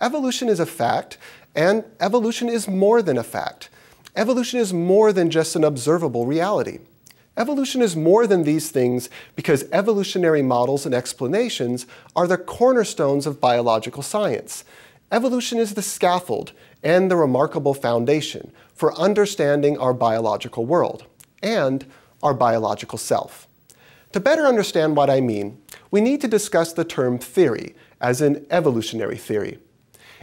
Evolution is a fact, and evolution is more than a fact. Evolution is more than just an observable reality. Evolution is more than these things because evolutionary models and explanations are the cornerstones of biological science. Evolution is the scaffold and the remarkable foundation for understanding our biological world and our biological self. To better understand what I mean, we need to discuss the term theory, as in evolutionary theory.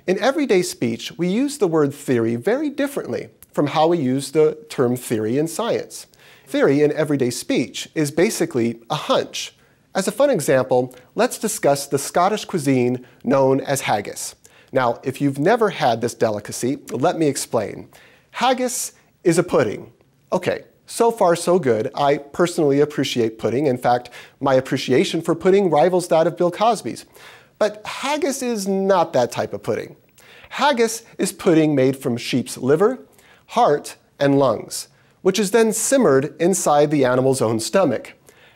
In everyday speech, we use the word theory very differently from how we use the term theory in science. Theory in everyday speech is basically a hunch. As a fun example, let's discuss the Scottish cuisine known as haggis. Now, if you've never had this delicacy, let me explain. Haggis is a pudding. Okay, so far so good. I personally appreciate pudding. In fact, my appreciation for pudding rivals that of Bill Cosby's. But haggis is not that type of pudding. Haggis is pudding made from sheep's liver, heart, and lungs which is then simmered inside the animal's own stomach.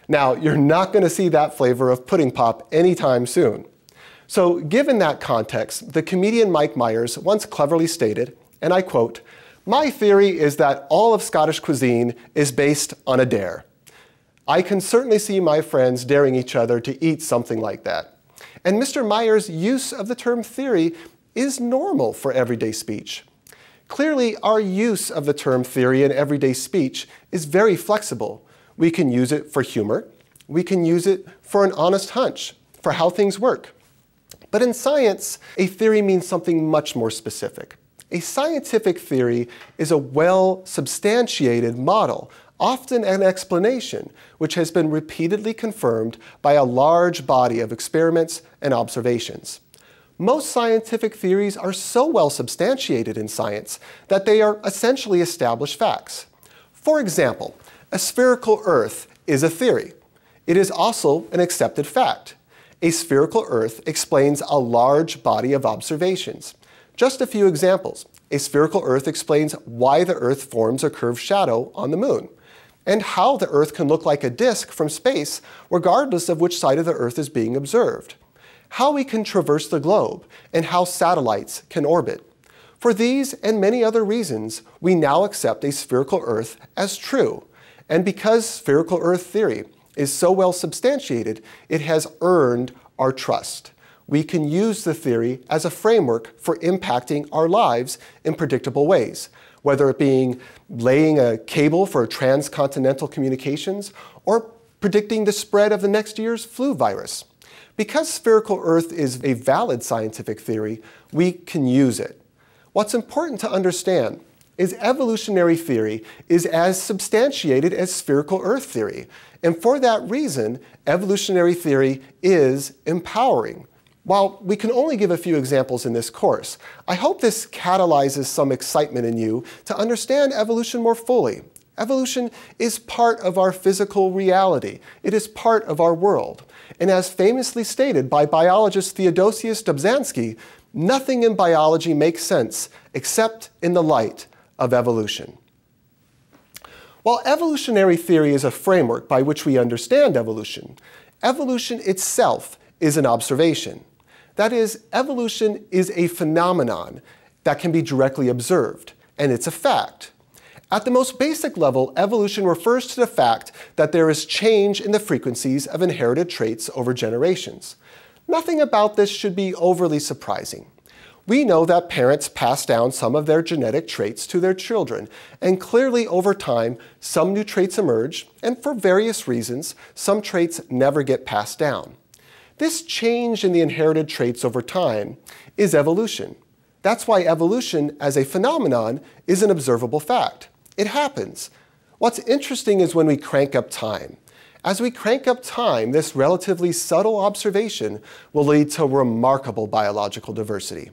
Now, you're not going to see that flavor of pudding pop anytime soon. So, given that context, the comedian Mike Myers once cleverly stated, and I quote, My theory is that all of Scottish cuisine is based on a dare. I can certainly see my friends daring each other to eat something like that. And Mr. Myers' use of the term theory is normal for everyday speech. Clearly, our use of the term theory in everyday speech is very flexible. We can use it for humor. We can use it for an honest hunch, for how things work. But in science, a theory means something much more specific. A scientific theory is a well-substantiated model, often an explanation, which has been repeatedly confirmed by a large body of experiments and observations. Most scientific theories are so well substantiated in science that they are essentially established facts. For example, a spherical Earth is a theory. It is also an accepted fact. A spherical Earth explains a large body of observations. Just a few examples. A spherical Earth explains why the Earth forms a curved shadow on the Moon, and how the Earth can look like a disk from space regardless of which side of the Earth is being observed how we can traverse the globe, and how satellites can orbit. For these and many other reasons, we now accept a spherical Earth as true. And because spherical Earth theory is so well substantiated, it has earned our trust. We can use the theory as a framework for impacting our lives in predictable ways, whether it being laying a cable for transcontinental communications or predicting the spread of the next year's flu virus. Because spherical Earth is a valid scientific theory, we can use it. What's important to understand is evolutionary theory is as substantiated as spherical Earth theory. And for that reason, evolutionary theory is empowering. While we can only give a few examples in this course, I hope this catalyzes some excitement in you to understand evolution more fully. Evolution is part of our physical reality. It is part of our world. And as famously stated by biologist Theodosius Dobzhansky, nothing in biology makes sense except in the light of evolution. While evolutionary theory is a framework by which we understand evolution, evolution itself is an observation. That is, evolution is a phenomenon that can be directly observed, and it's a fact. At the most basic level, evolution refers to the fact that there is change in the frequencies of inherited traits over generations. Nothing about this should be overly surprising. We know that parents pass down some of their genetic traits to their children, and clearly over time, some new traits emerge, and for various reasons, some traits never get passed down. This change in the inherited traits over time is evolution. That's why evolution as a phenomenon is an observable fact. It happens. What's interesting is when we crank up time. As we crank up time, this relatively subtle observation will lead to remarkable biological diversity.